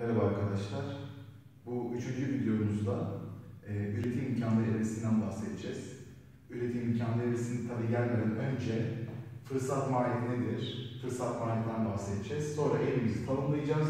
Merhaba arkadaşlar. Bu üçüncü videomuzda e, üretim imkanları evresinden bahsedeceğiz. Üretim imkanları evresinin tabi gelmeden önce fırsat maliyeti nedir? Fırsat maliyetinden bahsedeceğiz. Sonra evrimizi tanımlayacağız.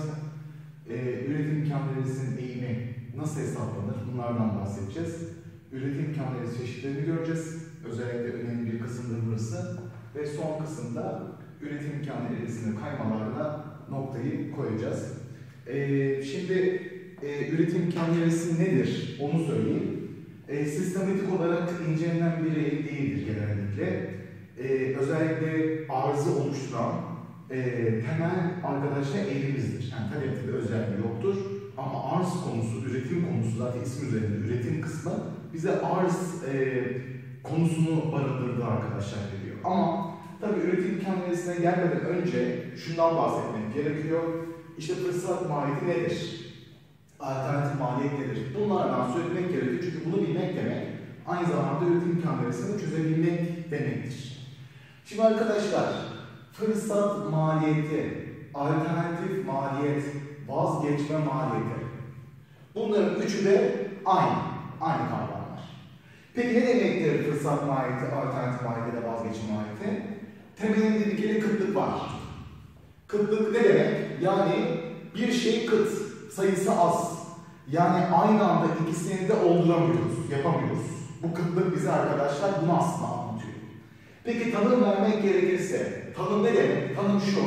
E, üretim imkanları evresinin eğimi nasıl hesaplanır? Bunlardan bahsedeceğiz. Üretim imkanları evresi çeşitlerini göreceğiz. Özellikle önemli bir kısımdır burası. Ve son kısımda üretim imkanları evresinde kaymalarla noktayı koyacağız. Ee, şimdi e, üretim imkanı nedir onu söyleyeyim. E, sistematik olarak incelenen bir eğilim değildir genellikle. E, özellikle arzı oluşturan e, temel arkadaşlar eğilimizdir. Yani tabii bir özelliği yoktur. Ama arz konusu, üretim konusu zaten ismi üzerinde üretim kısmı bize arz e, konusunu barındırdığı arkadaşlar geliyor. Ama tabii üretim imkanı gelmeden önce şundan bahsetmek gerekiyor. İşte fırsat maliyeti nedir? Alternatif maliyet nedir? Bunlardan söylemek gerekiyor çünkü bunu bilmek demek aynı zamanda üretim imkanlarını çözebilmek demektir. Şimdi arkadaşlar fırsat maliyeti, alternatif maliyet, vazgeçme maliyeti. Bunların üçü de aynı, aynı kavramlar. Peki ne demektir fırsat maliyeti, alternatif maliyeti ve vazgeçme maliyeti? Temelinde bir kere kıtlık var. Kıtlık ne demek? Yani bir şey kıt, sayısı az. Yani aynı anda ikisini de olduramıyoruz, yapamıyoruz. Bu kıtlık bize arkadaşlar bunu aslında anlatıyor. Peki tanım vermek gerekirse, tanım ne demek? Tanım şu,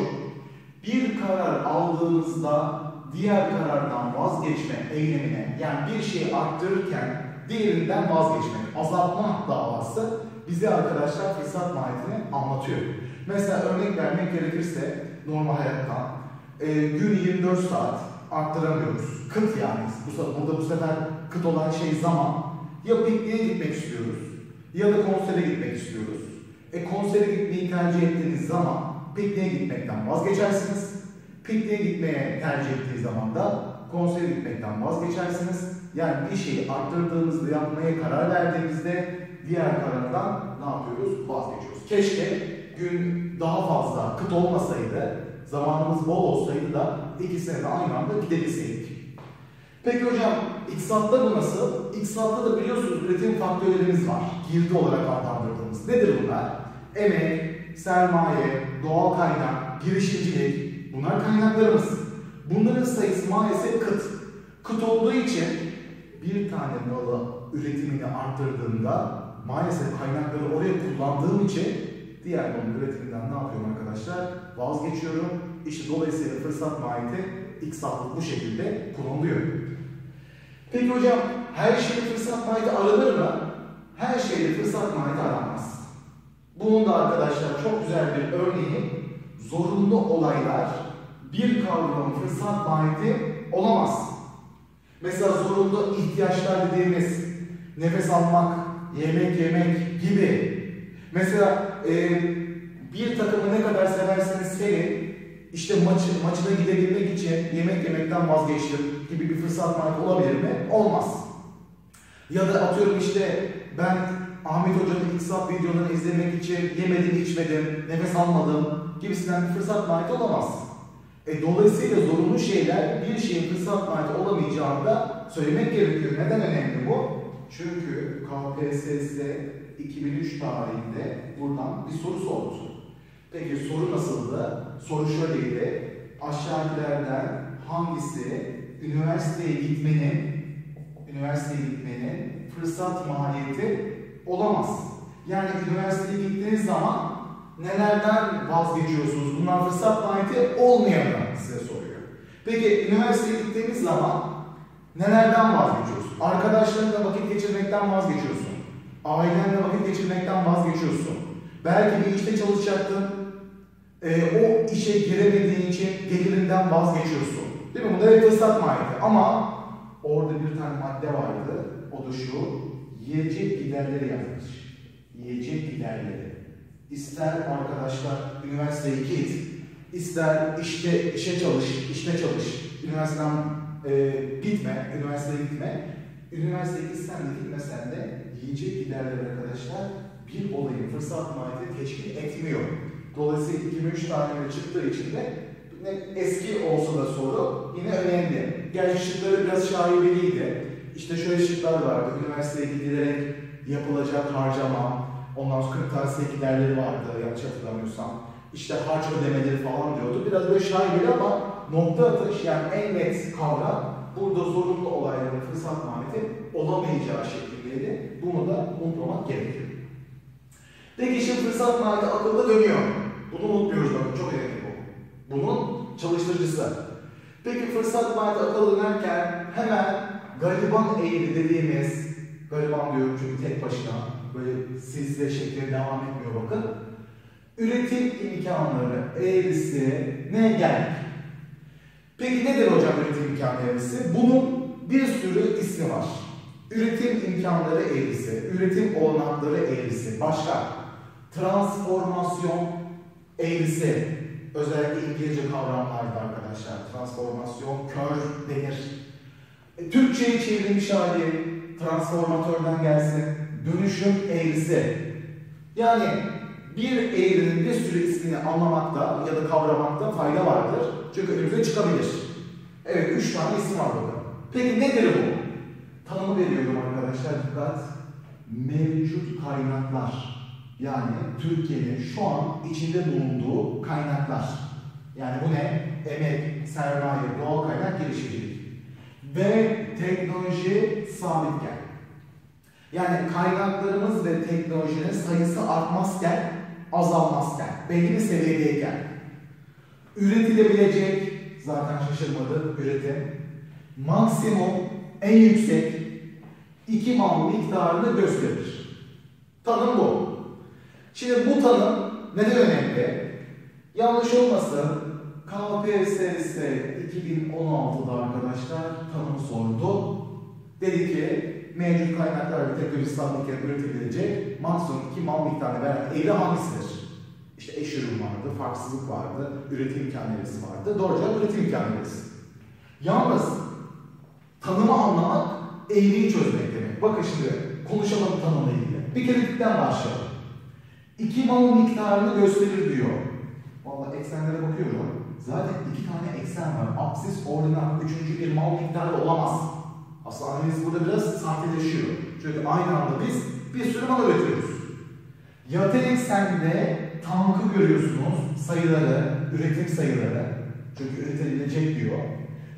bir karar aldığımızda diğer karardan vazgeçme eylemine, yani bir şeyi arttırırken diğerinden vazgeçmek, azaltma davası bize arkadaşlar fırsat maliyetini anlatıyor. Mesela örnek vermek gerekirse normal hayatta e, gün 24 saat arttıramıyoruz. Kıt yani. Bu, burada bu sefer kıt olan şey zaman. Ya pikniğe gitmek istiyoruz ya da konsere gitmek istiyoruz. E konsere gitmeyi tercih ettiğiniz zaman pikniğe gitmekten vazgeçersiniz. Pikniğe gitmeye tercih ettiğiniz zaman da konsere gitmekten vazgeçersiniz. Yani bir şeyi arttırdığımızda yapmaya karar verdiğimizde diğer karardan ne yapıyoruz? Vazgeçiyoruz. Keşke gün daha fazla kıt olmasaydı, zamanımız bol olsaydı da ikisine de aynı anda gidebilseydik. Peki hocam iktisatta bu nasıl? İktisatta da biliyorsunuz üretim faktörlerimiz var. Girdi olarak adlandırdığımız. Nedir bunlar? Emek, sermaye, doğal kaynak, girişimcilik bunlar kaynaklarımız. Bunların sayısı maalesef kıt. Kıt olduğu için bir tane malı üretimini arttırdığında maalesef kaynakları oraya kullandığım için diğer malın üretiminden ne yapıyorum arkadaşlar? Vazgeçiyorum. İşte dolayısıyla fırsat maliyeti iktisatlık bu şekilde kullanılıyor. Peki hocam her şeyde fırsat maliyeti aranır mı? Her şeyde fırsat maliyeti aranmaz. Bunun da arkadaşlar çok güzel bir örneği zorunlu olaylar bir kavramın fırsat maliyeti olamaz. Mesela zorunlu ihtiyaçlar dediğimiz nefes almak, yemek yemek gibi. Mesela e, bir takımı ne kadar severseniz sevin, işte maçı, maçına gidebilmek için yemek yemekten vazgeçtim gibi bir fırsat maliyeti olabilir mi? Olmaz. Ya da atıyorum işte ben Ahmet Hoca'nın iktisat videolarını izlemek için yemedim, içmedim, nefes almadım gibisinden bir fırsat maliyeti olamaz. E, dolayısıyla zorunlu şeyler bir şeyin fırsat maliyeti olamayacağını da söylemek gerekiyor. Neden önemli bu? Çünkü KPSS 2003 tarihinde buradan bir soru sordu. Peki soru nasıldı? Soru şöyleydi. Aşağıdakilerden hangisi üniversiteye gitmenin üniversiteye gitmenin fırsat maliyeti olamaz? Yani üniversiteye gittiğiniz zaman nelerden vazgeçiyorsunuz? Bunlar fırsat maliyeti olmayanı size soruyor. Peki üniversiteye gittiğiniz zaman nelerden vazgeçiyorsun? Arkadaşlarınla vakit geçirmekten vazgeçiyorsun. Ailenle vakit geçirmekten vazgeçiyorsun. Belki bir işte çalışacaktın. E, o işe giremediğin için gelirinden vazgeçiyorsun. Değil mi? Bunlar hep maliyeti. Ama orada bir tane madde vardı. O da şu. Yiyecek giderleri yazmış. Yiyecek giderleri. İster arkadaşlar üniversiteye git, ister işte işe çalış, işte çalış, üniversiteden e, gitme, üniversiteye gitme. Üniversiteye gitsen de gitmesen de yiyecek giderleri arkadaşlar bir olayın fırsat maliyeti teşkil etmiyor. Dolayısıyla 2003 tarihinde çıktığı için de eski olsa da soru yine önemli. Gerçi şıkları biraz şaibeliydi. İşte şöyle şıklar vardı. Üniversiteye gidilerek yapılacak harcama, ondan sonra kırtasiye giderleri vardı yanlış hatırlamıyorsam. İşte harç ödemeleri falan diyordu. Biraz böyle şaibeli ama nokta atış yani en net kavram burada zorunlu olayların fırsat maliyeti olamayacağı şeklindeydi. Bunu da unutmamak gerekiyor. Peki şimdi fırsat maliyeti akılda dönüyor. Bunu unutmuyoruz bakın çok önemli bu. Bunun çalıştırıcısı. Peki fırsat maliyeti akılda dönerken hemen gariban eğri dediğimiz, gariban diyorum çünkü tek başına böyle silsile şeklinde devam etmiyor bakın. Üretim imkanları eğrisi ne geldik? Peki nedir hocam üretim imkanları eğrisi? Bunun bir sürü ismi var. Üretim imkanları eğrisi, üretim olanakları eğrisi, başka transformasyon eğrisi, özellikle İngilizce kavramlarda arkadaşlar, transformasyon, kör denir. E, Türkçe'ye çevrilmiş hali, transformatörden gelsin, dönüşüm eğrisi. Yani bir eğrinin bir sürü ismini anlamakta ya da kavramakta fayda vardır. Çünkü önümüze çıkabilir. Evet, üç tane isim var burada. Peki nedir bu? Tanımı veriyorum arkadaşlar, dikkat. Mevcut kaynaklar. Yani Türkiye'nin şu an içinde bulunduğu kaynaklar. Yani bu ne? Emek, sermaye, doğal kaynak, girişimcilik. Ve teknoloji sabitken. Yani kaynaklarımız ve teknolojinin sayısı artmazken, azalmazken, belli bir seviyedeyken, üretilebilecek, zaten şaşırmadı üretim, maksimum en yüksek iki mal miktarını gösterir. Tanım bu. Şimdi bu tanım neden önemli? Yanlış olmasın, KPSS 2016'da arkadaşlar tanımı sordu. Dedi ki mevcut kaynaklar ve teknoloji sabitken üretilecek maksimum iki mal miktarını veren eğri hangisidir? İşte eş ürün vardı, farksızlık vardı, üretim eğrisi vardı. Doğru cevap üretim eğrisi. Yalnız tanımı anlamak eğriyi çözmek demek. Bakın şimdi konuşalım tanımla ilgili. Bir kere dipten başlayalım. İki mal miktarını gösterir diyor. Vallahi eksenlere bakıyorum. Zaten iki tane eksen var. Apsis, ordinat, üçüncü bir mal miktarı olamaz. Aslında analiz burada biraz sahteleşiyor. Çünkü aynı anda biz bir sürü mal üretiyoruz. Yatay eksende tankı görüyorsunuz, sayıları, üretim sayıları. Çünkü üretilecek diyor.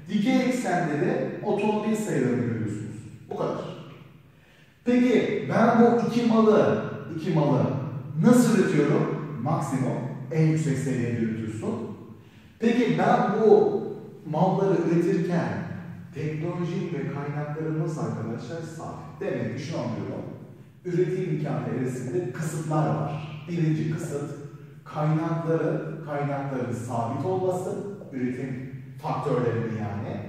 Dikey eksende de otomobil sayılarını görüyorsunuz. Bu kadar. Peki ben bu iki malı, iki malı nasıl üretiyorum? Maksimum en yüksek seviyede üretiyorsun. Peki ben bu malları üretirken teknoloji ve kaynaklarımız arkadaşlar sabit. Demek ki şunu anlıyorum. Üretim imkanı eğrisinde kısıtlar var. Birinci kısıt kaynakları, kaynakların sabit olması, üretim faktörlerinin yani.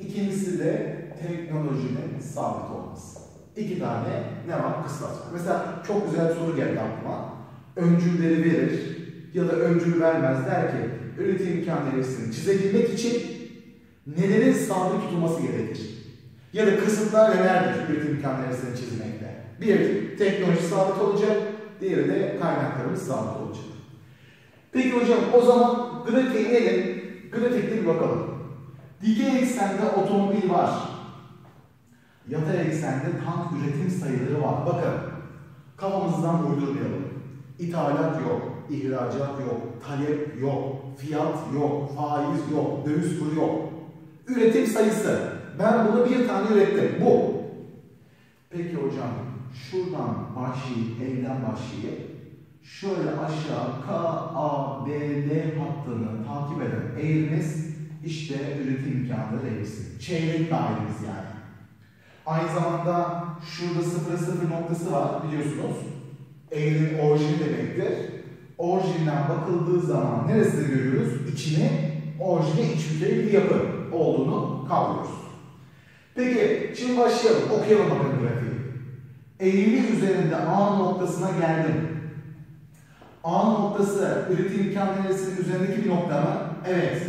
İkincisi de teknolojinin sabit olması. İki tane ne var? Kıstas var. Mesela çok güzel bir soru geldi aklıma. Öncülleri verir ya da öncül vermez der ki üretim imkanı eğrisini çizebilmek için nelerin sabit tutulması gerekir? Ya da kısıtlar nelerdir üretim imkanı eğrisini çizmekte? Bir, teknoloji sabit olacak. Diğeri de kaynaklarımız sabit olacak. Peki hocam o zaman grafiğe inelim. Grafikte bir bakalım. Dikey eksende otomobil var. Yatay eksende tank üretim sayıları var. Bakın kafamızdan uydurmayalım. İthalat yok, ihracat yok, talep yok, fiyat yok, faiz yok, döviz kuru yok. Üretim sayısı. Ben bunu bir tane ürettim. Bu. Peki hocam şuradan başlayıp, evden başlayıp şöyle aşağı K, A, B, D hattını takip eden eğrimiz işte üretim imkanları eğrisi. Çeyrek dairemiz yani. Aynı zamanda şurada sıfır sıfır noktası var biliyorsunuz. Eğrinin orijini demektir. Orijinden bakıldığı zaman neresini görüyoruz? İçini, orijine iç yüzey bir yapı olduğunu kavruyoruz. Peki şimdi başlayalım. Okuyalım bakın grafiği. Eğri üzerinde A noktasına geldim. A noktası üretim imkanlarının üzerindeki bir nokta mı? Evet.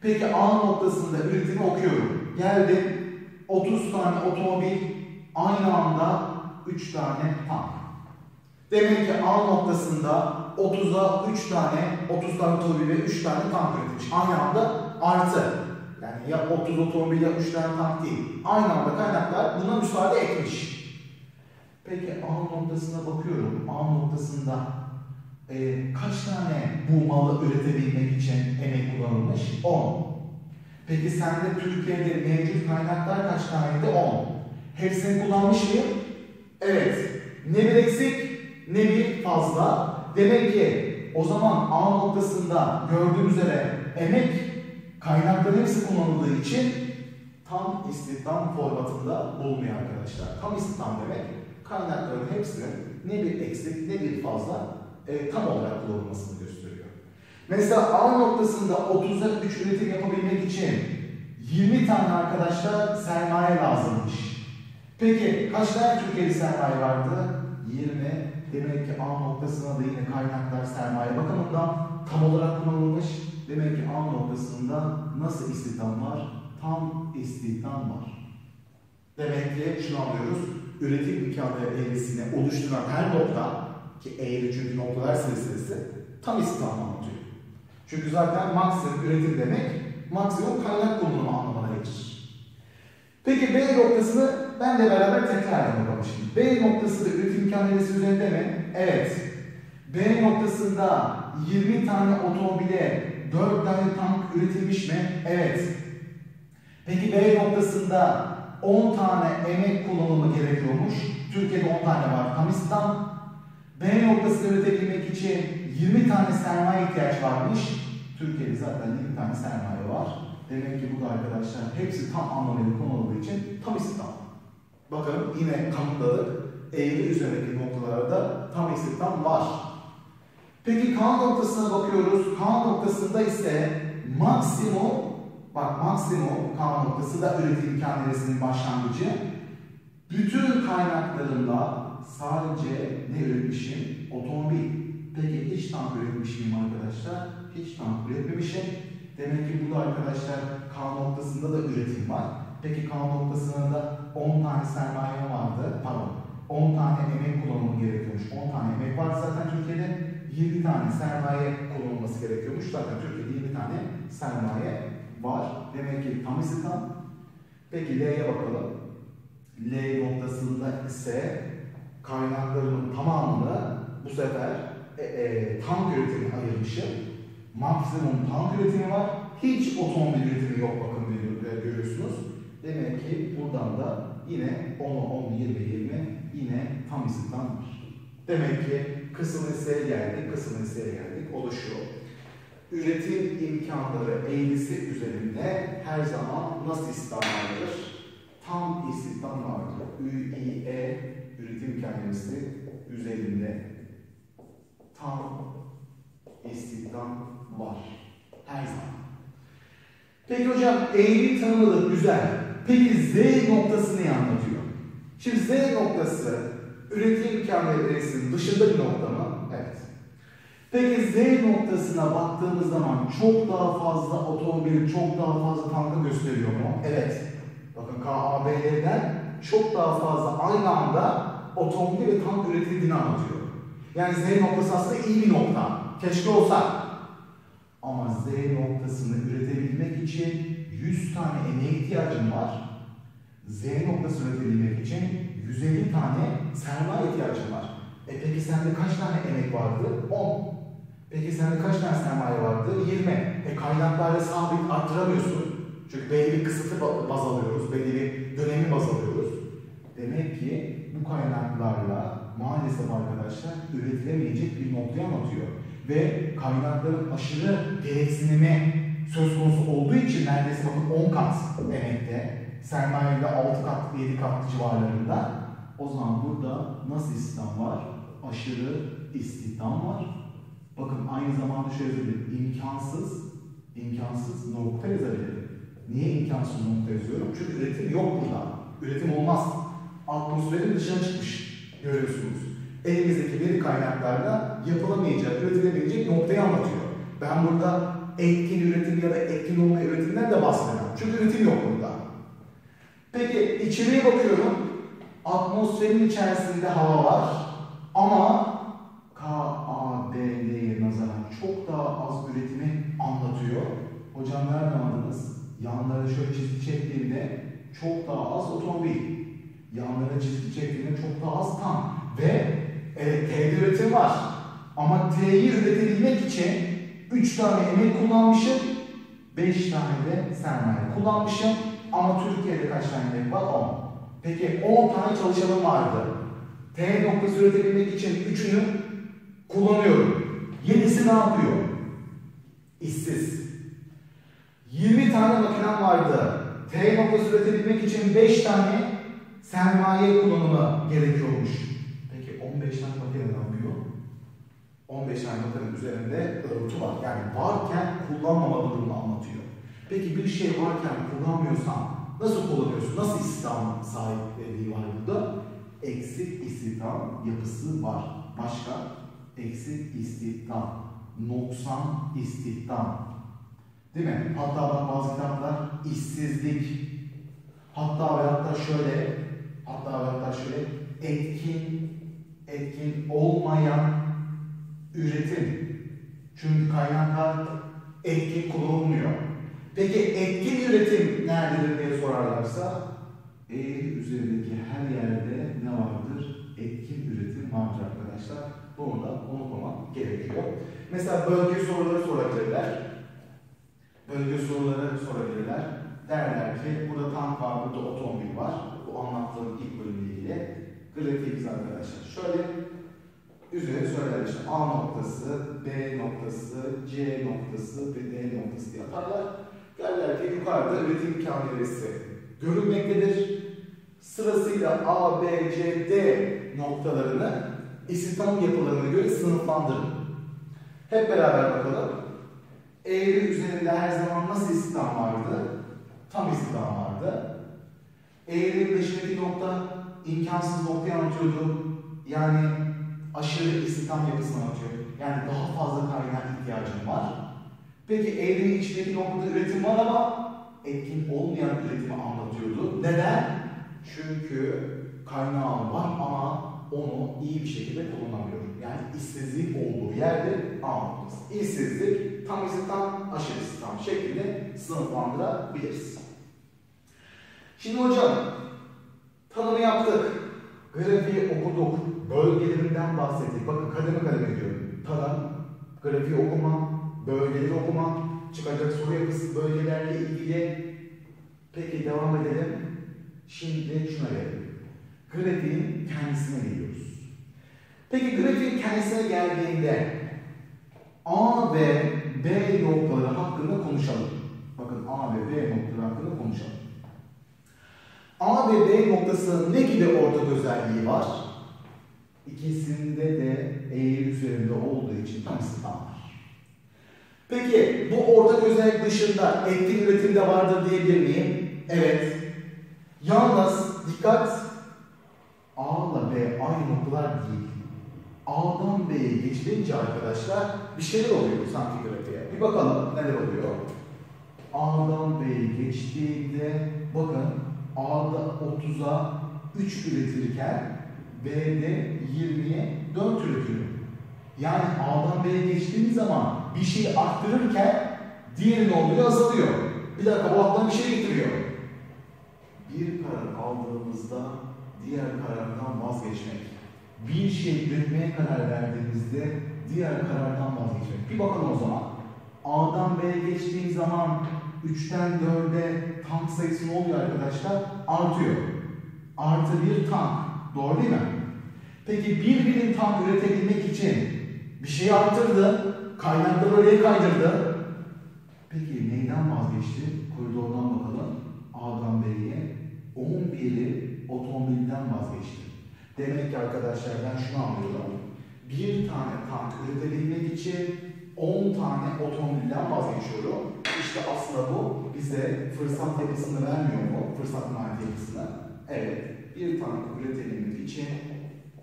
Peki A noktasında üretimi okuyorum. Geldim. 30 tane otomobil aynı anda 3 tane tank. Demek ki A noktasında 30'a 3 tane, 30 tane otomobil ve 3 tane tank üretilmiş. Aynı anda artı. Yani ya 30 otomobil ya 3 tane tank değil. Aynı anda kaynaklar buna müsaade etmiş. Peki A noktasına bakıyorum. A noktasında e, kaç tane bu malı üretebilmek için emek kullanılmış? 10. Peki sende Türkiye'de mevcut kaynaklar kaç taneydi? 10. Hepsini kullanmış mıyım? Evet. Ne bir eksik ne bir fazla. Demek ki o zaman A noktasında gördüğümüz üzere emek kaynakların hepsi kullanıldığı için tam istihdam formatında bulunuyor arkadaşlar. Tam istihdam demek kaynakların hepsinin ne bir eksik ne bir fazla e, tam olarak kullanılmasını gösteriyor. Mesela A noktasında 30'a 3 üretim yapabilmek için 20 tane arkadaşlar sermaye lazımmış. Peki kaç tane Türkiye'li sermaye vardı? 20. Demek ki A noktasına da yine kaynaklar sermaye bakımından tam olarak kullanılmış. Demek ki A noktasında nasıl istihdam var? Tam istihdam var. Demek ki şunu anlıyoruz. Üretim imkanları eğrisini oluşturan her nokta ki eğri çünkü noktalar silsilesi tam istihdam anlatıyor. Çünkü zaten maksimum üretim demek maksimum kaynak kullanımı anlamına gelir. Peki B noktasını ben de beraber tekrar bakalım şimdi. B noktası da üretim eğrisi üzerinde mi? Evet. B noktasında 20 tane otomobile 4 tane tank üretilmiş mi? Evet. Peki B noktasında 10 tane emek kullanımı gerekiyormuş. Türkiye'de 10 tane var. Tam istihdam. B noktasını üretebilmek için 20 tane sermaye ihtiyaç varmış. Türkiye'de zaten 20 tane sermaye var. Demek ki bu da arkadaşlar hepsi tam anlamıyla kullanıldığı için tam istihdam. Bakın yine kanıtladık. Eğri üzerindeki noktalarda tam istihdam var. Peki K noktasına bakıyoruz. K noktasında ise maksimum, bak maksimum K noktası da üretim imkanlarının başlangıcı. Bütün kaynaklarında sadece ne üretmişim? Otomobil. Peki hiç tank üretmiş miyim arkadaşlar? Hiç tank üretmemişim. Demek ki bu da arkadaşlar K noktasında da üretim var. Peki K noktasında da 10 tane sermaye vardı. Pardon. 10 tane emek kullanımı gerekiyormuş. 10 tane emek var zaten Türkiye'de. 20 tane sermaye kullanılması gerekiyormuş. Zaten Türkiye'de 20 tane sermaye var. Demek ki tam istihdam. Peki L'ye bakalım. L noktasında ise kaynaklarının tamamını bu sefer e, e, tank üretimine ayırmışım. Maksimum tank üretimi var. Hiç otomobil üretimi yok bakın görüyorsunuz. Demek ki buradan da yine 10, 10, 20, 20 yine tam istihdam var. Demek ki kısım listeye geldik, kısım listeye geldik. O da şu. Üretim imkanları eğrisi üzerinde her zaman nasıl istihdam vardır? Tam istihdam vardır. ÜİE üretim imkanları üzerinde tam istihdam var. Her zaman. Peki hocam eğri tanımladık güzel. Peki Z noktası ne anlatıyor? Şimdi Z noktası üretim imkanları eğrisinin dışında bir nokta mı? Evet. Peki Z noktasına baktığımız zaman çok daha fazla otomobil, çok daha fazla tankı gösteriyor mu? Evet. Bakın KAB'den çok daha fazla aynı anda otomobil ve tank üretildiğini anlatıyor. Yani Z noktası aslında iyi bir nokta. Keşke olsa. Ama Z noktasını üretebilmek için 100 tane emeğe ihtiyacım var. Z noktası üretebilmek için 150 tane sermaye ihtiyacım var. E peki sende kaç tane emek vardı? 10. Peki sende kaç tane sermaye vardı? 20. E kaynaklarla sabit arttıramıyorsun. Çünkü belli bir kısıtı baz alıyoruz, belli bir dönemi baz alıyoruz. Demek ki bu kaynaklarla maalesef arkadaşlar üretilemeyecek bir noktaya anlatıyor. Ve kaynakların aşırı gereksinimi söz konusu olduğu için neredeyse bakın 10 kat emekte, sermayede 6 kat, 7 kat civarlarında. O zaman burada nasıl istihdam var? Aşırı istihdam var. Bakın aynı zamanda şöyle söyleyeyim, imkansız, imkansız nokta yazabilirim. Niye imkansız nokta yazıyorum? Çünkü üretim yok burada. Üretim olmaz. Atmosferin dışına çıkmış. Görüyorsunuz. Elimizdeki veri kaynaklarla yapılamayacak, üretilebilecek noktayı anlatıyor. Ben burada etkin üretim ya da etkin olma üretimden de bahsedemem. Çünkü üretim yok burada. Peki içeriye bakıyorum. Atmosferin içerisinde hava var ama KABD'ye nazaran çok daha az üretimi anlatıyor. Hocam nereden anladınız? Yanlara şöyle çizgi çektiğinde çok daha az otomobil. Yanlara çizgi çektiğinde çok daha az tank. Ve evet T'de üretim var. Ama T'yi üretebilmek için 3 tane emek kullanmışım, 5 tane de sermaye kullanmışım. Ama Türkiye'de kaç tane emek var? 10. Peki 10 tane çalışanım vardı. T noktası üretebilmek için 3'ünü kullanıyorum. 7'si ne yapıyor? İşsiz. 20 tane makinem vardı. T noktası üretebilmek için 5 tane sermaye kullanımı gerekiyormuş. Peki 15 tane makine ne yapıyor? 15 tane makinenin üzerinde örtü var. Yani varken kullanmama durumunu anlatıyor. Peki bir şey varken kullanmıyorsan nasıl kullanıyorsun? Nasıl istihdam sahipliği var burada? Eksik istihdam yapısı var. Başka? Eksik istihdam, noksan istihdam. Değil mi? Hatta bazı kitaplar işsizlik. Hatta ve hatta şöyle, hatta hatta şöyle etkin, etkin olmayan üretim. Çünkü kaynaklar etkin kullanılmıyor. Peki etkin üretim nerededir diye sorarlarsa eğri üzerindeki her yerde ne vardır? Etkin üretim vardır arkadaşlar. Bunu da unutmamak gerekiyor. Mesela bölge soruları sorabilirler. Bölge soruları sorabilirler. Derler ki burada tank var, burada otomobil var. Bu anlattığım ilk bölümle ilgili. Grafiğimiz arkadaşlar. Şöyle üzeri söyler işte A noktası, B noktası, C noktası ve D noktası diye atarlar. Derler ki yukarıda üretim imkanı verisi görülmektedir. Sırasıyla A, B, C, D noktalarını istihdam yapılarına göre sınıflandırın. Hep beraber bakalım. Eğri üzerinde her zaman nasıl istihdam vardı? Tam istihdam vardı. Eğrinin dışındaki nokta imkansız noktayı anlatıyordu. Yani aşırı istihdam yapısını anlatıyor. Yani daha fazla kaynak ihtiyacım var. Peki eğrinin içindeki noktada üretim var ama etkin olmayan üretimi anlatıyordu. Neden? Çünkü kaynağım var ama onu iyi bir şekilde kullanamıyorum. Yani işsizlik olduğu yerde A noktası. İşsizlik, tam istihdam, aşırı istihdam şeklinde sınıflandırabiliriz. Şimdi hocam, tanımı yaptık. Grafiği okuduk. Bölgelerinden bahsettik. Bakın kademe kademe diyorum. Tanım, grafiği okuma, bölgeleri okuma, çıkacak soru yapısı bölgelerle ilgili. Peki devam edelim. Şimdi şuna gelelim. Grafiğin kendisine geliyoruz. Peki grafiğin kendisine geldiğinde A ve B noktaları hakkında konuşalım. Bakın A ve B noktaları hakkında konuşalım. A ve B noktasının ne gibi ortak özelliği var? İkisinde de eğri üzerinde olduğu için tam istihdam var. Peki bu ortak özellik dışında etkin üretim de vardır diyebilir miyim? Evet. Yalnız dikkat A ile B aynı noktalar değil. A'dan B'ye geçilince arkadaşlar bir şeyler oluyor sanki grafiğe. Bir bakalım neler oluyor. A'dan B'ye geçtiğinde bakın A'da 30'a 3 üretirken B'de 20'ye 4 üretiyor. Yani A'dan B'ye geçtiğimiz zaman bir şeyi arttırırken diğeri ne oluyor? Azalıyor. Bir dakika bu aklına bir şey getiriyor. Bir karar aldığımızda diğer karardan vazgeçmek. Bir şey üretmeye karar verdiğimizde diğer karardan vazgeçmek. Bir bakalım o zaman. A'dan B'ye geçtiğim zaman 3'ten 4'e tank sayısı ne oluyor arkadaşlar? Artıyor. Artı bir tank. Doğru değil mi? Peki bir birim tank üretebilmek için bir şey arttırdı, kaynakları oraya kaydırdı. Peki neyden vazgeçti? Koridordan bakalım. A'dan B'ye 11'i otomobilden vazgeçti. Demek ki arkadaşlar ben şunu anlıyorum. Bir tane tank üretebilmek için 10 tane otomobilden vazgeçiyorum. İşte aslında bu bize fırsat yapısını vermiyor mu? Fırsat maliyeti yapısını. Evet, bir tank üretebilmek için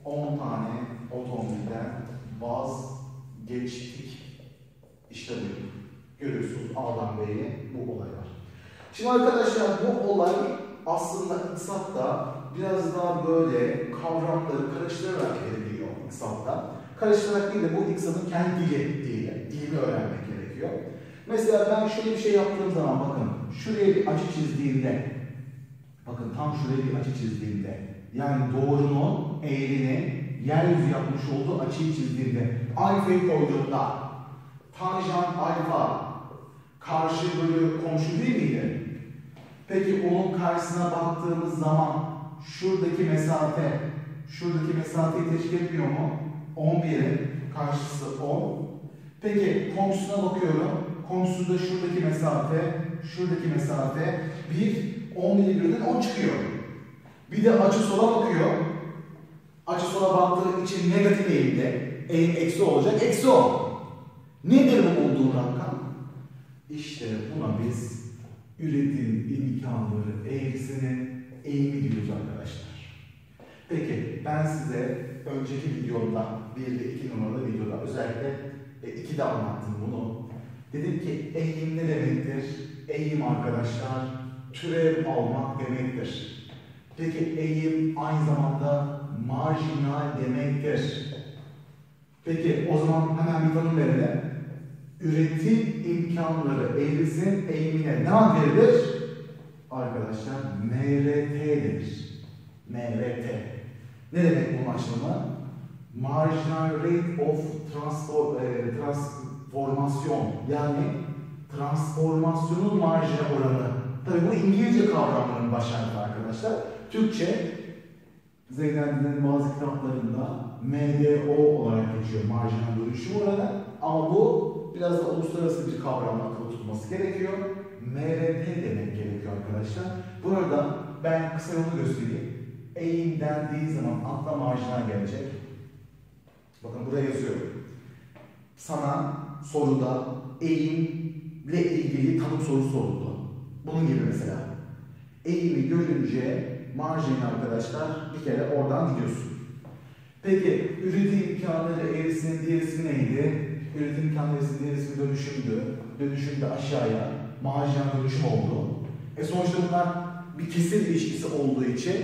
10 tane otomobilden vazgeçtik. İşte bu. Görüyorsunuz A'dan B'ye bu olay var. Şimdi arkadaşlar bu olay aslında iktisatta biraz daha böyle kavramları karıştırarak veriliyor iktisatta. Karıştırarak değil de bu iktisadın kendi dili diyelim. Dilini öğrenmek gerekiyor. Mesela ben şöyle bir şey yaptığım zaman bakın şuraya bir açı çizdiğimde bakın tam şuraya bir açı çizdiğimde yani doğrunun eğrinin yeryüzü yapmış olduğu açıyı çizdiğimde alfayı koyduğumda tanjant alfa karşı bölü komşu değil miydi? Peki onun karşısına baktığımız zaman şuradaki mesafe şuradaki mesafeyi teşkil etmiyor mu? 11'in karşısı 10. Peki komşusuna bakıyorum. Komşusu da şuradaki mesafe, şuradaki mesafe 1, 11'i birden 10 çıkıyor. Bir de açı sola bakıyor. Açı sola baktığı için negatif eğimde. Eğim eksi olacak, eksi 10. Nedir bu bulduğun rakam? İşte buna biz üretim imkanları eğrisinin eğimi diyoruz arkadaşlar. Peki ben size önceki videomda, bir ve iki numaralı videoda özellikle e, iki de anlattım bunu. Dedim ki eğim ne demektir? Eğim arkadaşlar türev almak demektir. Peki eğim aynı zamanda marjinal demektir. Peki o zaman hemen bir tanım verelim. Üretim imkanları eğrisinin eğimine ne ad verilir? Arkadaşlar MRT'dir. MRT. Ne demek bunun açılımı? Marginal Rate of transfor, e, Transformasyon. Yani transformasyonun marjine oranı. Tabii bu İngilizce kavramların başlangıcı arkadaşlar. Türkçe Zeynel'in bazı kitaplarında MDO olarak geçiyor marjinal dönüşüm oranı. Ama bu biraz da uluslararası bir kavramla tutulması gerekiyor. MRT demek gerekiyor arkadaşlar. Burada ben kısa yolu göstereyim. Eğim dendiği zaman akla marjinal gelecek. Bakın buraya yazıyorum. Sana soruda eğimle ilgili tanım sorusu soruldu. Bunun gibi mesela. Eğimi görünce marjin arkadaşlar bir kere oradan gidiyorsun. Peki üretim imkanları eğrisinin diğerisi neydi? Üretim imkanları eğrisinin diğerisi dönüşümdü. Dönüşüm aşağıya marjinal dönüşüm oldu. E sonuçta bunlar bir kesir ilişkisi olduğu için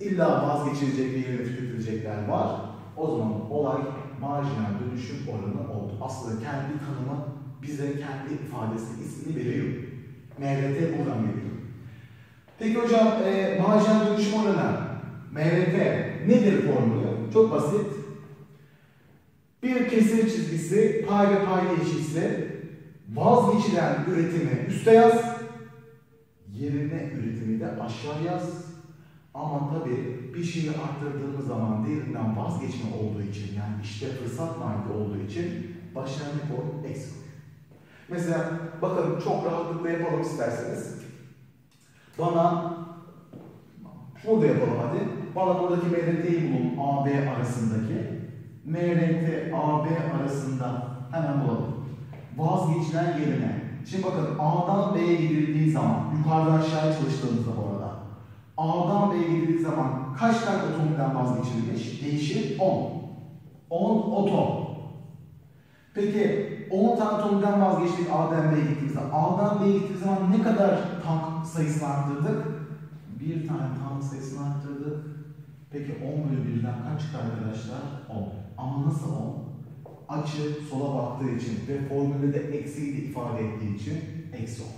illa vazgeçilecek ve yerine tüketilecekler var. O zaman olay marjinal dönüşüm oranı oldu. Aslında kendi tanımı bize kendi ifadesi ismini veriyor. MRT buradan geliyor. Peki hocam e, marjinal dönüşüm oranı MRT nedir formülü? Çok basit. Bir kesir çizgisi pay ve pay ilişkisi vazgeçilen üretimi üste yaz, yerine üretimi de aşağı yaz. Ama tabii bir şeyi arttırdığımız zaman diğerinden vazgeçme olduğu için yani işte fırsat marka olduğu için başına ne koy? Eksi koy. Mesela bakın çok rahatlıkla yapalım isterseniz. Bana şurada yapalım hadi. Bana buradaki MRT'yi bulun AB arasındaki. MRT AB arasında hemen bulalım. Vazgeçilen yerine. Şimdi bakın A'dan B'ye gidildiği zaman yukarıdan aşağıya çalıştığımızda bu arada A'dan B'ye gidildiği zaman kaç tane atomdan vazgeçilmiş? Değişir 10. 10 atom. Peki 10 tane atomdan vazgeçtik A'dan B'ye gittiğimiz zaman. A'dan B'ye gittiğimiz zaman ne kadar tank sayısını arttırdık? Bir tane tank sayısını arttırdık. Peki 10 bölü 1'den kaç çıkar arkadaşlar? 10. Ama nasıl 10? Açı sola baktığı için ve formülde de eksiği de ifade ettiği için eksi 10.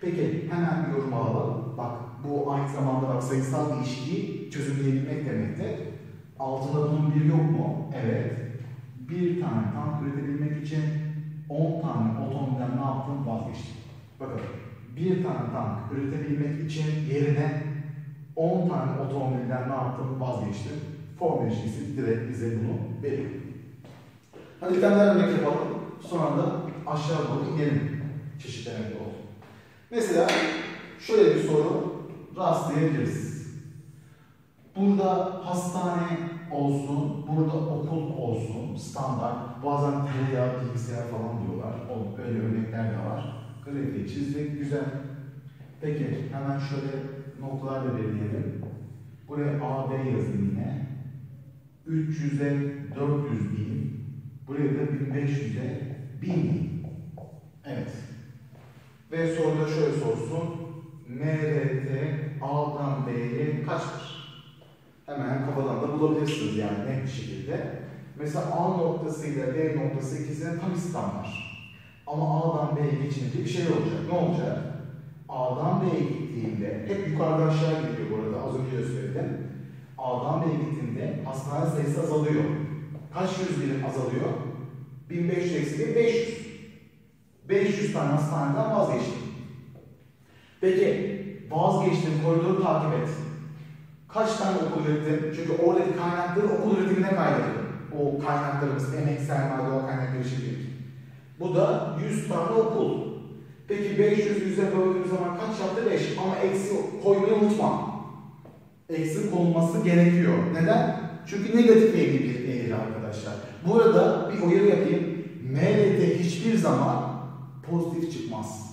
Peki hemen bir yorum alalım. Bak bu aynı zamanda bak sayısal bir ilişkiyi çözümleyebilmek demektir. Altında bunun bir yok mu? Evet. Bir tane tank üretebilmek için 10 tane otomobilden ne yaptım? Vazgeçtim. Bakın bir tane tank üretebilmek için yerine 10 tane otomobilden ne yaptım? Vazgeçtim. İlişkisi direkt bize bunu veriyor. Hadi bir tane daha örnek yapalım. Sonra da aşağı doğru inelim. Çeşitlemek oldu. Mesela şöyle bir soru rastlayabiliriz. Burada hastane olsun, burada okul olsun, standart. Bazen tereyağı, bilgisayar falan diyorlar. O, öyle örnekler de var. Grafiği çizdik, güzel. Peki hemen şöyle noktalar da belirleyelim. Buraya AB yazayım yine. 300'e 400 diyeyim. Buraya da 1500'e 1000 diyeyim. Evet. Ve soruda şöyle sorsun. MRT A'dan B'ye kaçtır? Hemen kafadan da bulabilirsiniz yani net bir şekilde. Mesela A noktasıyla D noktası ikisinin tam istan var. Ama A'dan B'ye geçince bir şey olacak. Ne olacak? A'dan B'ye gittiğinde, hep yukarıdan aşağı gidiyor bu arada, az önce de söyledim. A'dan B'ye gittiğinde hastane sayısı azalıyor. Kaç yüz birim azalıyor? 1500 eksi 500. 500 tane hastaneden vazgeçtim. Peki, vazgeçtim, koridoru takip et. Kaç tane okul ürettim? Çünkü oradaki kaynakları okul üretimine kaydediyor. O kaynaklarımız, emek, sermaye, doğal kaynakları şimdilik. Bu da 100 tane okul. Peki 500 100'e böldüğümüz zaman kaç yaptı? 5. Ama eksi koymayı unutma. Eksi konulması gerekiyor. Neden? Çünkü negatif eğri bir eğri arkadaşlar. Burada bir uyarı yapayım. MRT hiçbir zaman pozitif çıkmaz.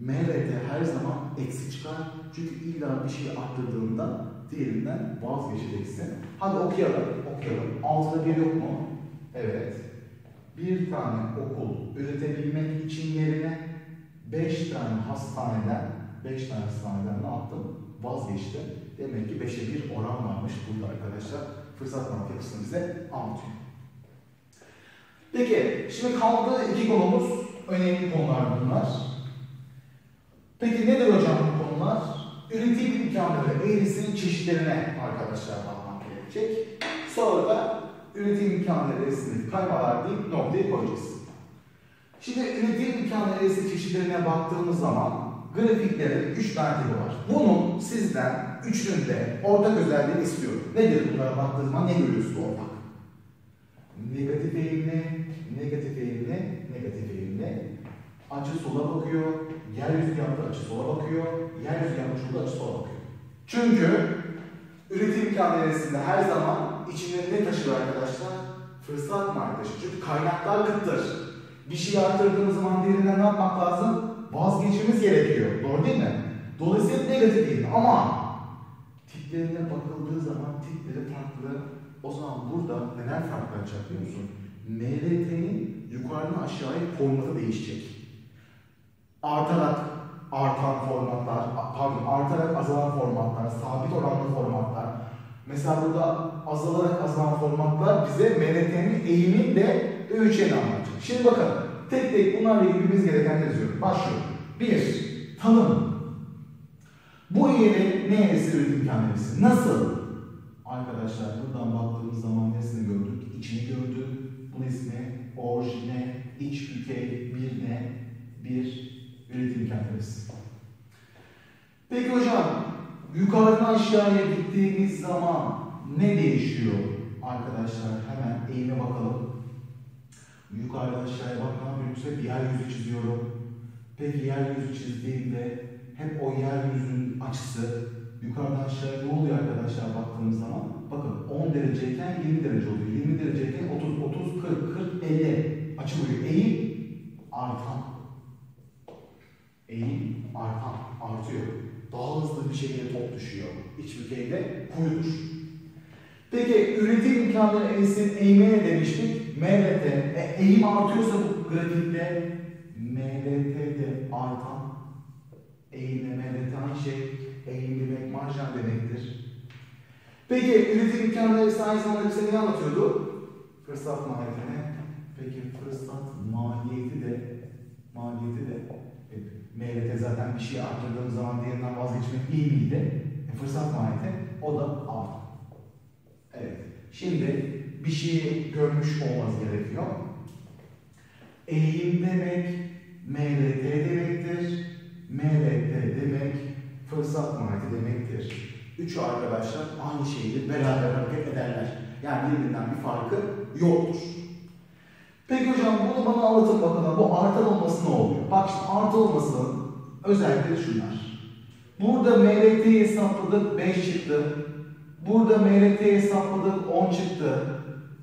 MRT her zaman eksi çıkar. Çünkü illa bir şey arttırdığında diğerinden vazgeçeceksin. Hadi okuyalım, okuyalım. Altıda bir yok mu? Evet. Bir tane okul üretebilmek için yerine beş tane hastaneden, beş tane hastaneden ne yaptım? Vazgeçtim. Demek ki beşe bir oran varmış burada arkadaşlar. Fırsat market yapısını bize anlatıyor. Peki, şimdi kaldığı iki konumuz önemli konular bunlar. Peki nedir hocam bu konular? Üretim imkanları eğrisinin çeşitlerine arkadaşlar bakmak gerekecek. Sonra da üretim imkanları eğrisini kaymalar deyip noktayı koyacağız. Şimdi üretim imkanları eğrisi çeşitlerine baktığımız zaman grafiklerin üç tane tipi var. Bunun sizden üçünün de ortak özelliğini istiyorum. Nedir bunlara baktığınız zaman ne görüyorsunuz ortak? Negatif eğimli, negatif eğimli, negatif eğimli. Açı sola bakıyor, yeryüzü yaptığı açı sola bakıyor, yeryüzü yapmış olduğu açı sola bakıyor. Çünkü üretim imkanlarında her zaman içinde ne taşır arkadaşlar? Fırsat mark taşır. Çünkü kaynaklar kıttır. Bir şey arttırdığımız zaman diğerinden ne yapmak lazım? Vazgeçmemiz gerekiyor. Doğru değil mi? Dolayısıyla negatif eğim ama tiplerine bakıldığı zaman tipleri farklı. O zaman burada neler farklanacak biliyor musun? MRT'nin yukarıdan aşağıya formatı değişecek artarak artan formatlar, pardon artarak azalan formatlar, sabit oranlı formatlar. Mesela burada azalarak azalan formatlar bize MRT'nin eğimin de ölçeğini anlatacak. Şimdi bakın tek tek bunlarla ilgili bilmemiz gerekenleri yazıyorum. Başlıyorum. Bir, tanım. Bu eğri ne eğrisi üretim imkanı Nasıl? Arkadaşlar buradan baktığımız zaman nesini gördük? İçini gördük. Bunun ismi orijine, iç bükey, bir ne, bir üretim imkanlarımız. Peki hocam, yukarıdan aşağıya gittiğimiz zaman ne değişiyor? Arkadaşlar hemen eğime bakalım. Yukarıdan aşağıya bakmam mümkünse bir yeryüzü çiziyorum. Peki yeryüzü çizdiğimde hep o yeryüzünün açısı yukarıdan aşağıya ne oluyor arkadaşlar baktığımız zaman? Bakın 10 dereceyken 20 derece oluyor. 20 dereceyken 30, 30, 40, 40, 50 açı buluyor. Eğim artan eğim artan, artıyor. Daha hızlı bir şekilde top düşüyor. İç bükeyde kuyudur. Peki üretim imkanları eğisin eğime ne demiştik? MRT. E, eğim artıyorsa bu grafikte MRT artan. Eğimle MRT aynı şey. Eğim demek marjinal demektir. Peki üretim imkanları aynı bize ne anlatıyordu? Fırsat maliyetine. Peki fırsat maliyeti de maliyeti de MRT zaten bir şey arttırdığımız zaman diğerinden vazgeçmek iyi miydi? E, fırsat maliyeti o da arttı. Evet. Şimdi bir şeyi görmüş olmanız gerekiyor. Eğim demek MRT demektir. MRT demek fırsat maliyeti demektir. Üçü arkadaşlar aynı şeyi beraber hareket ederler. Yani birbirinden bir farkı yoktur. Peki hocam bunu bana anlatın bakalım. Bu artan olması ne oluyor? Bak şimdi artı olmasının özellikleri şunlar. Burada MRT'yi hesapladık 5 çıktı. Burada MRT'yi hesapladık 10 çıktı.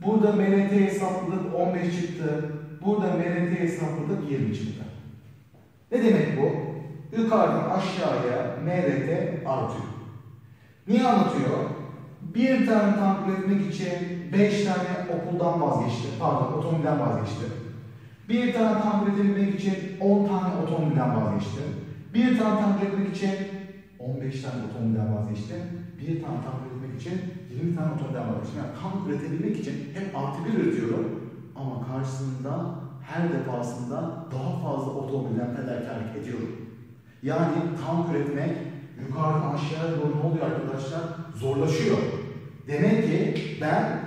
Burada MRT'yi hesapladık 15 çıktı. Burada MRT'yi hesapladık 20 çıktı. Ne demek bu? Yukarıdan aşağıya MRT artıyor. Niye anlatıyor? Bir tane tank üretmek için 5 tane okuldan vazgeçti. Pardon, otomobilden vazgeçti. Bir tane tank üretebilmek için 10 tane otomobilden vazgeçti. Bir tane tank üretmek için 15 tane otomobilden vazgeçtim. Bir tane tank üretmek için 20 tane otomobilden vazgeçtim. Yani tank üretebilmek için hep artı bir üretiyorum. Ama karşısında her defasında daha fazla otomobilden fedakarlık ediyorum. Yani tank üretmek yukarıdan aşağıya doğru ne oluyor arkadaşlar? Zorlaşıyor. Demek ki ben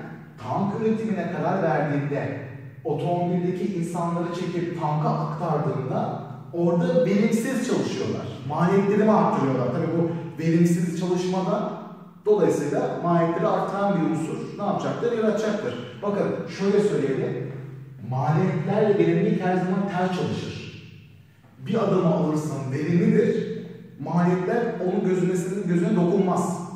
tank üretimine karar verdiğimde otomobildeki insanları çekip tanka aktardığımda orada verimsiz çalışıyorlar. Maliyetlerimi arttırıyorlar. Tabii bu verimsiz çalışmada dolayısıyla maliyetleri arttıran bir unsur ne yapacaktır? Yaratacaktır. Bakın şöyle söyleyelim. Maliyetlerle verimlilik her zaman ters çalışır. Bir adamı alırsan verimlidir. Maliyetler onun gözüne, gözüne dokunmaz.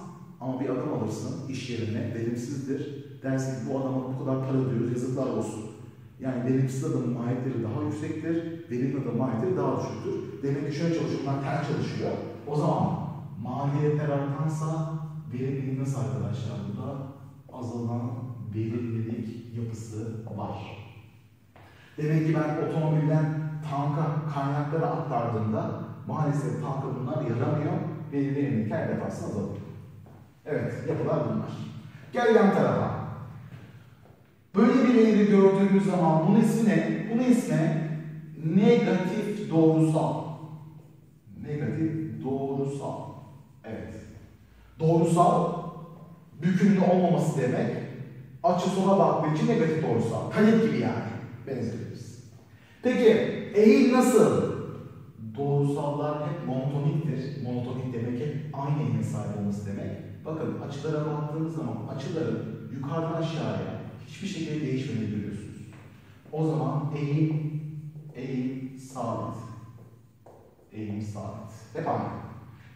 Ama bir adam alırsın iş yerine verimsizdir. Dersin ki bu adama bu kadar para ödüyoruz yazıklar olsun. Yani verimsiz adamın maliyetleri daha yüksektir, verimli adamın maliyetleri daha düşüktür. Demek ki şöyle çalışıyor, ters çalışıyor. O zaman maliyetler artansa verimlilik nasıl arkadaşlar? Bu da azalan verimlilik yapısı var. Demek ki ben otomobilden tanka kaynakları aktardığımda maalesef tanka bunlar yaramıyor ve verimlilik her defasında azalıyor. Evet, yapılar bunlar. Gel yan tarafa. Böyle bir eğri gördüğümüz zaman bunun ismi ne? Bunun ismi negatif doğrusal. Negatif doğrusal. Evet. Doğrusal, bükümlü olmaması demek. Açı sola baktığı için negatif doğrusal. Kalep gibi yani. Benziyoruz. Peki eğim nasıl? Doğrusallar hep monotoniktir. Monotonik demek hep aynı eğime sahip olması demek. Bakın açılara baktığınız zaman açıların yukarıdan aşağıya hiçbir şekilde değişmediğini görüyorsunuz. O zaman eğim, eğim sabit. Eğim sabit. Hep aynı.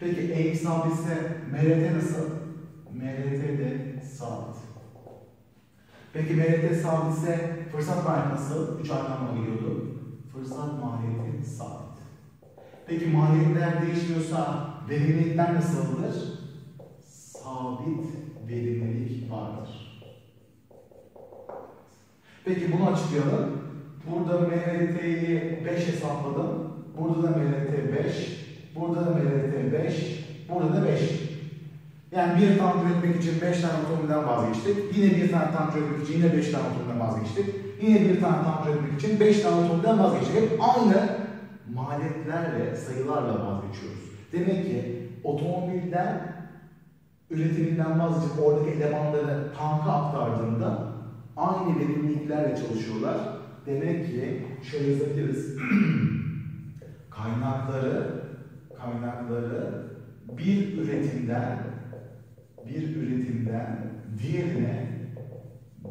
Peki eğim sabitse MRT nasıl? MRT de sabit. Peki MRT sabitse fırsat maliyeti nasıl? Üç anlamına geliyordu. Fırsat maliyeti sabit. Peki maliyetler değişmiyorsa verimlilikler nasıldır? Sabit verimlilik vardır. Peki bunu açıklayalım. Burada MRT'yi 5 hesapladım. Burada da MRT 5. Burada da MRT 5. Burada da 5. Yani bir tank üretmek için 5 tane otomobilden vazgeçtik. Yine bir tane tank üretmek için yine 5 tane otomobilden vazgeçtik. Yine bir tane tank üretmek için 5 tane otomobilden vazgeçtik. Hep aynı maliyetlerle, sayılarla vazgeçiyoruz. Demek ki otomobilden üretiminden vazgeçip oradaki elemanları tanka aktardığında aynı verimliliklerle çalışıyorlar. Demek ki şöyle yazabiliriz. kaynakları kaynakları bir üretimden bir üretimden diğerine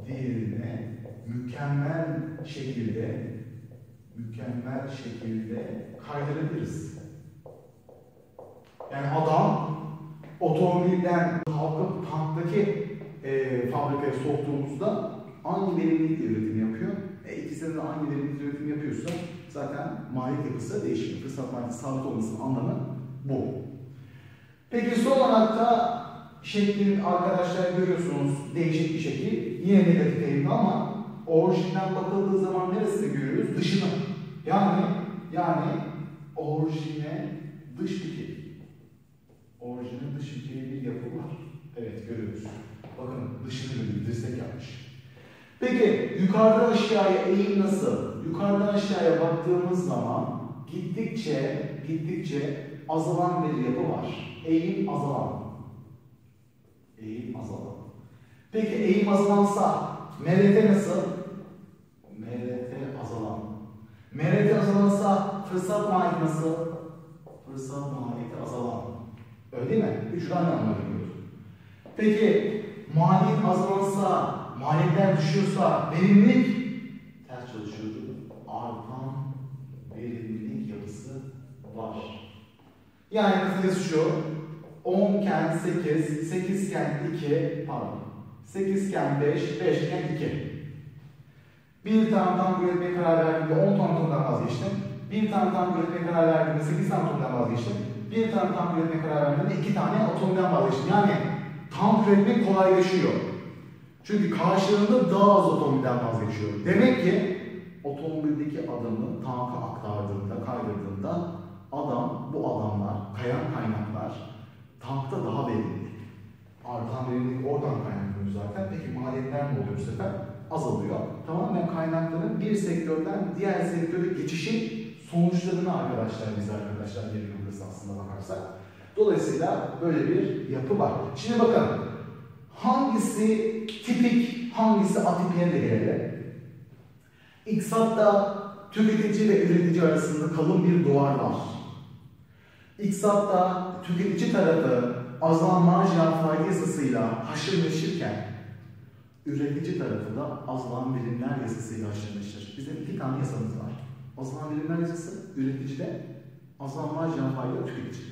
diğerine mükemmel şekilde mükemmel şekilde kaydırabiliriz. Yani adam otomobilden kalkıp tanktaki e, fabrikaya soktuğumuzda aynı verimlilikle üretim yapıyor. E, ikisinin de aynı verimlilikle üretim yapıyorsa zaten maliyet yapısı değişmiyor. Fırsat maliyeti sabit olmasının anlamı bu. Peki son olarak da şeklin arkadaşlar görüyorsunuz değişik bir şekil. Yine negatif eğimli ama orijinden bakıldığı zaman neresini görüyoruz? Dışını. Yani yani orijine dış dikey. Orijine dış dikey bir yapı var. Evet görüyoruz. Bakın dışını görüyoruz. Dirsek yapmış. Peki yukarıdan aşağıya eğim nasıl? Yukarıdan aşağıya baktığımız zaman gittikçe gittikçe azalan bir yapı var. Eğim azalan. Eğim azalan. Peki eğim azalansa MRT nasıl? MRT azalan. MRT azalansa fırsat maliyeti nasıl? Fırsat maliyeti azalan. Öyle değil mi? Üç tane anlamı geliyor. Peki maliyet azalansa, maliyetler düşüyorsa verimlilik ters çalışıyordu. Artan verimlilik yapısı var. Yani kısacası şu, 10 iken 8, 8 iken 2, pardon, 8 iken 5, 5 iken 2. Bir tane tank üretmeye karar verdiğimde 10 tane tondan vazgeçtim. Bir tane tank üretmeye karar verdiğimde 8 tane tondan vazgeçtim. Bir tane tank üretmeye karar verdiğimde 2 tane otomobilden vazgeçtim. Yani tank üretmek kolaylaşıyor. Çünkü karşılığında daha az otomobilden vazgeçiyor. Demek ki otomobildeki adamı tanka aktardığında, kaydırdığında adam, bu adamlar, kayan kaynaklar tankta daha verimli. Artan verimlilik oradan kaynaklanıyor zaten. Peki maliyetler ne oluyor bu sefer? Azalıyor. Tamamen kaynakların bir sektörden diğer sektöre geçişin sonuçlarını arkadaşlar biz arkadaşlar veriyoruz aslında bakarsak. Dolayısıyla böyle bir yapı var. Şimdi bakın hangisi tipik, hangisi atipiye de gelelim. İktisat'ta tüketici ve üretici arasında kalın bir duvar var. İktisat'ta tüketici tarafı azalan marjinal fayda yasasıyla haşır neşirken üretici tarafı da azalan verimler yasasıyla haşır neşir. Bizim iki tane yasamız var. Azalan verimler yasası üreticide, azalan marjinal fayda tüketici.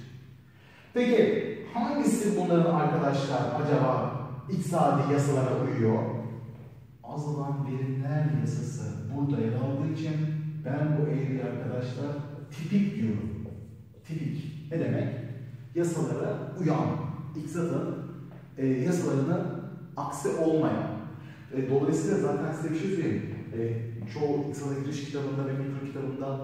Peki hangisi bunların arkadaşlar acaba iktisadi yasalara uyuyor? Azalan verimler yasası burada yer aldığı için ben bu eğri arkadaşlar tipik diyorum. Tipik. Ne demek? Yasalara uyan, iktisatın e, yasalarını aksi olmayan. E, dolayısıyla zaten size bir şey söyleyeyim. E, çoğu iktisada giriş kitabında ve mikro kitabında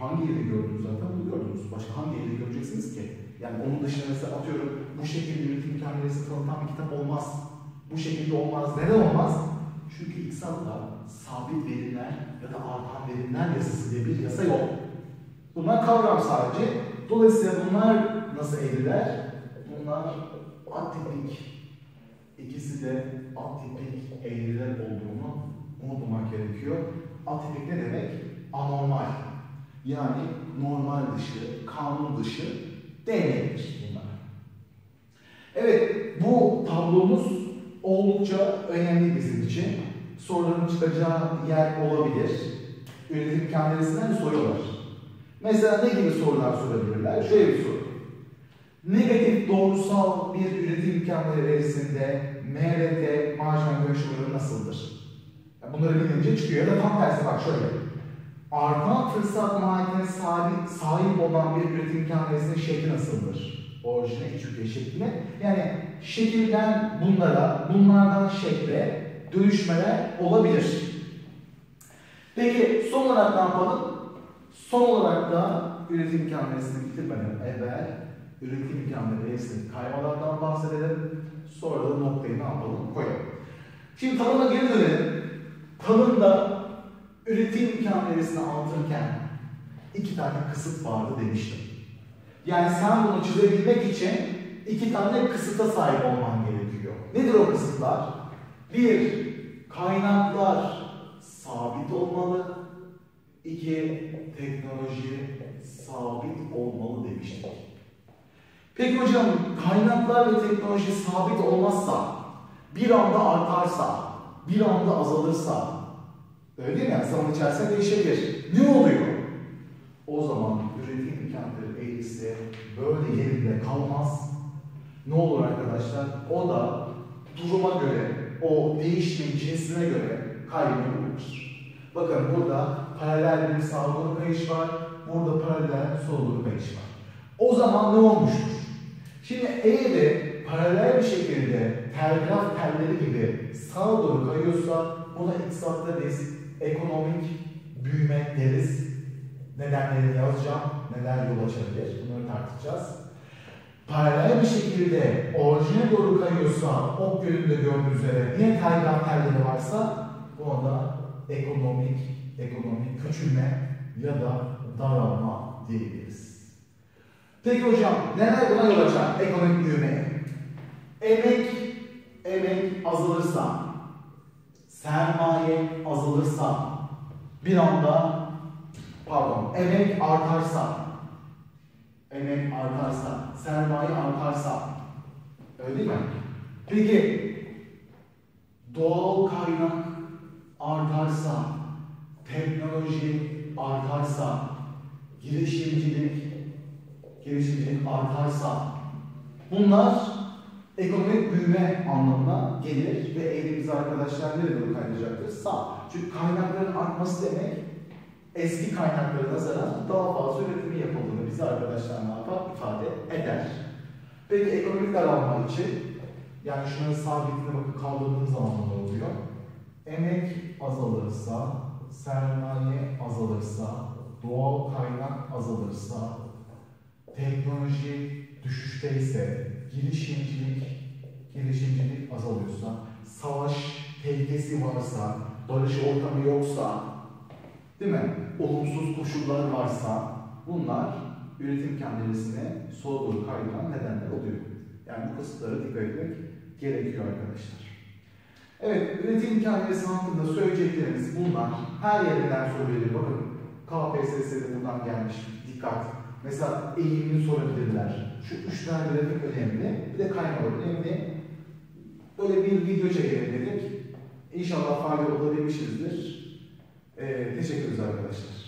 hangi yeri gördünüz zaten bunu gördünüz. Başka hangi yeri göreceksiniz ki? Yani onun dışında mesela atıyorum bu şekilde üretim imkanlarıyla tanıtan bir kitap olmaz. Bu şekilde olmaz. Neden olmaz? Çünkü iktisatta sabit verimler ya da artan verimler yasası diye bir yasa yok. Bunlar kavram sadece. Dolayısıyla bunlar nasıl eğriler? Bunlar atipik. İkisi de atipik eğriler olduğunu unutmamak gerekiyor. Atipik ne demek? Anormal. Yani normal dışı, kanun dışı değnektir bunlar. Evet, bu tablomuz oldukça önemli bizim için. Soruların çıkacağı yer olabilir. Üretim imkanlarından soruyorlar. Mesela ne gibi sorular sorabilirler? Şöyle bir soru. Negatif doğrusal bir üretim imkanları verisinde MRT marjinal dönüşümleri nasıldır? Bunları bilince çıkıyor ya da tam tersi bak şöyle. Artan fırsat maliyetine sahip, sahip olan bir üretim imkan verisinin şekli nasıldır? Orijine iç yüklü şekline. Yani şekilden bunlara, bunlardan şekle dönüşmeler olabilir. Peki son olarak ne yapalım? Son olarak da üretim imkan verisini bitirmeden evvel üretim imkanları verisinin kaymalardan bahsedelim. Sonra da noktayı ne yapalım? Koyalım. Şimdi tanıma geri dönelim. Tanımda üretim imkan anlatırken iki tane kısıt vardı demiştim. Yani sen bunu çözebilmek için iki tane kısıta sahip olman gerekiyor. Nedir o kısıtlar? Bir, kaynaklar sabit olmalı. İki, teknoloji sabit olmalı demiştik. Peki hocam kaynaklar ve teknoloji sabit olmazsa, bir anda artarsa, bir anda azalırsa, öyle mi? Yani zaman içerisinde değişebilir. Ne oluyor? O zaman üretim imkanları eğrisi böyle yerinde kalmaz. Ne olur arkadaşlar? O da duruma göre, o değişimin cinsine göre kaybını bulur. Bakın burada paralel bir sağa doğru kayış var, burada paralel sola doğru kayış var. O zaman ne olmuştur? Şimdi eğri paralel bir şekilde telgraf telleri gibi sağa doğru kayıyorsa buna iktisatta biz ekonomik büyüme deriz. Nedenlerini yazacağım, neler yol açabilir bunları tartışacağız. Paralel bir şekilde orijine doğru kayıyorsa ok yönünde gördüğünüz üzere niye telgraf telleri varsa buna da ekonomik, ekonomik küçülme ya da daralma diyebiliriz. Peki hocam neler buna yol açar ekonomik büyümeye? Emek, emek azalırsa, sermaye azalırsa, bir anda pardon emek artarsa, emek artarsa, sermaye artarsa, öyle değil mi? Peki doğal kaynak artarsa, teknoloji artarsa, girişimcilik girişimcilik artarsa bunlar ekonomik büyüme anlamına gelir ve eğilimiz arkadaşlar nereye doğru kaynayacaktır? Sağ. Çünkü kaynakların artması demek eski kaynaklara nazaran daha fazla üretimi yapıldığını bize arkadaşlar ne yapar? ifade eder. Peki ekonomik daralma için yani şunların sabitine bakın kaldırdığım zaman ne oluyor? Emek azalırsa, sermaye azalırsa, doğal kaynak azalırsa, teknoloji düşüşte şeyse, girişimcilik, girişimcilik azalıyorsa, savaş tehlikesi varsa, barış ortamı yoksa, değil mi? Olumsuz koşullar varsa bunlar üretim imkanlarısını sola doğru kaydıran nedenler oluyor. Yani bu kısıtlara dikkat etmek gerekiyor arkadaşlar. Evet, üretim imkanlarısı hakkında söyleyeceklerimiz bunlar. Her yerinden soru gelir. Bakın KPSS'de buradan gelmiş. Dikkat. Mesela eğimini sorabilirler. Şu üç tane grafik önemli. Bir de kaymalar önemli. Böyle bir video çekelim dedik. İnşallah faydalı olabilmişizdir. Ee, teşekkür ederiz arkadaşlar.